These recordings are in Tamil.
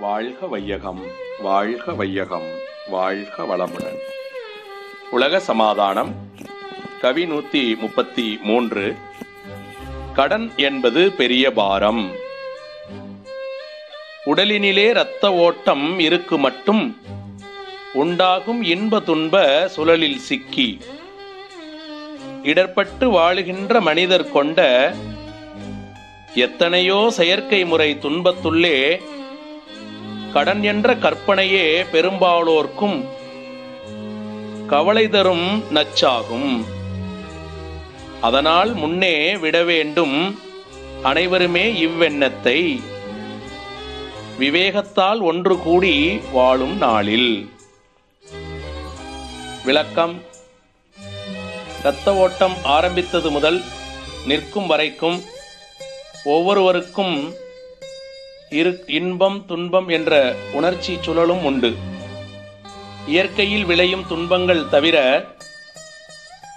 வாழ்க வையகம் வாழ்க வையகம் வாழ்க வளமுடன். உலக சமாதானம் கவி நூத்தி முப்பத்தி மூன்று கடன் என்பது பெரிய பாரம். உடலினிலே இரத்த ஓட்டம் இருக்கு மட்டும் உண்டாகும் இன்ப துன்ப சுழலில் சிக்கி. இடர்பட்டு வாழுகின்ற மனிதர் கொண்ட எத்தனையோ செயற்கை முறை துன்பத்துள்ளே கடன் என்ற கற்பனையே பெரும்பாலோர்க்கும் கவலை தரும் நச்சாகும். அதனால் முன்னே விட வேண்டும் அனைவருமே இவ்வெண்ணத்தை. விவேகத்தால் ஒன்று கூடி வாழும் நாளில். விளக்கம். இரத்த ஓட்டம் ஆரம்பித்தது முதல் நிற்கும் வரைக்கும் ஒவ்வொருவருக்கும் இரு இன்பம் துன்பம் என்ற உணர்ச்சி சுழலும் உண்டு. இயற்கையில் விளையும் துன்பங்கள் தவிர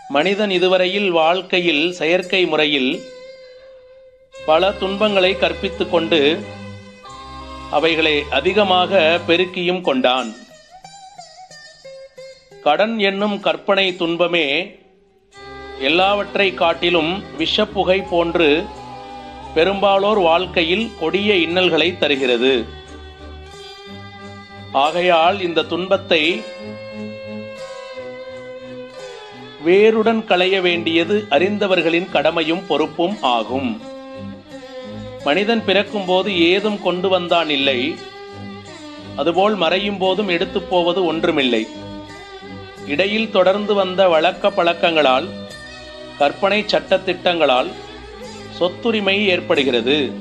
மனிதன் இதுவரையில் வாழ்க்கையில் செயற்கை முறையில் பல துன்பங்களை கற்பித்து கொண்டு அவைகளை அதிகமாக பெருக்கியும் கொண்டான். கடன் என்னும் கற்பனை துன்பமே எல்லாவற்றை காட்டிலும் விஷப்புகை போன்று பெரும்பாலோர் வாழ்க்கையில் கொடிய இன்னல்களை தருகிறது. ஆகையால் இந்த துன்பத்தை வேருடன் களைய வேண்டியது அறிந்தவர்களின் கடமையும் பொறுப்பும் ஆகும். மனிதன் பிறக்கும் போது ஏதும் கொண்டு வந்தான் இல்லை. அதுபோல் மறையும் போதும் எடுத்து போவது ஒன்றுமில்லை. இடையில் தொடர்ந்து வந்த வழக்க பழக்கங்களால் கற்பனை சட்டத்திட்டங்களால் சொத்துரிமை ஏற்படுகிறது.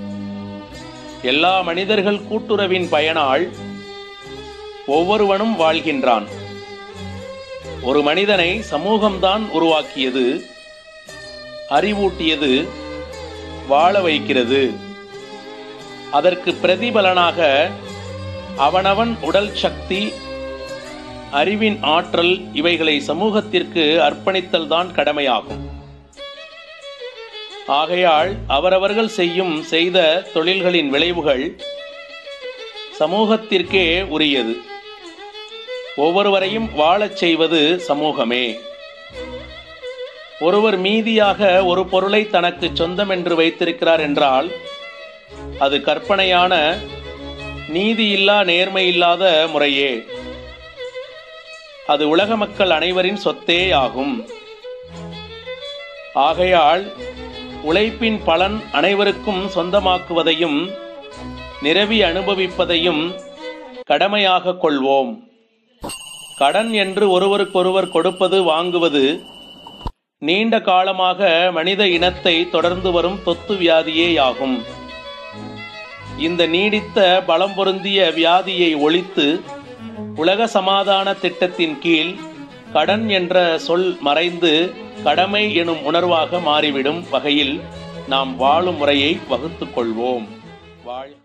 எல்லா மனிதர்கள் கூட்டுறவின் பயனால் ஒவ்வொருவனும் வாழ்கின்றான். ஒரு மனிதனை சமூகம்தான் உருவாக்கியது அறிவூட்டியது வாழ வைக்கிறது. அதற்கு பிரதிபலனாக அவனவன் உடல் சக்தி அறிவின் ஆற்றல் இவைகளை சமூகத்திற்கு அர்ப்பணித்தல் தான் கடமையாகும். ஆகையால் அவரவர்கள் செய்யும் செய்த தொழில்களின் விளைவுகள் சமூகத்திற்கே உரியது. ஒவ்வொருவரையும் வாழச் செய்வது சமூகமே. ஒருவர் மீதியாக ஒரு பொருளை தனக்கு சொந்தம் என்று வைத்திருக்கிறார் என்றால் அது கற்பனையான நீதியில்லா நேர்மையில்லாத முறையே. அது உலக மக்கள் அனைவரின் சொத்தே ஆகும். ஆகையால் உழைப்பின் பலன் அனைவருக்கும் சொந்தமாக்குவதையும் நிரவி அனுபவிப்பதையும் கடமையாக கொள்வோம். கடன் என்று ஒருவருக்கொருவர் கொடுப்பது வாங்குவது நீண்ட காலமாக மனித இனத்தை தொடர்ந்து வரும் தொத்து வியாதியேயாகும் இந்த நீடித்த பலம் பொருந்திய வியாதியை ஒழித்து உலக சமாதான திட்டத்தின் கீழ் கடன் என்ற சொல் மறைந்து கடமை எனும் உணர்வாக மாறிவிடும் வகையில் நாம் வாழும் முறையை வகுத்துக் கொள்வோம். வாழ்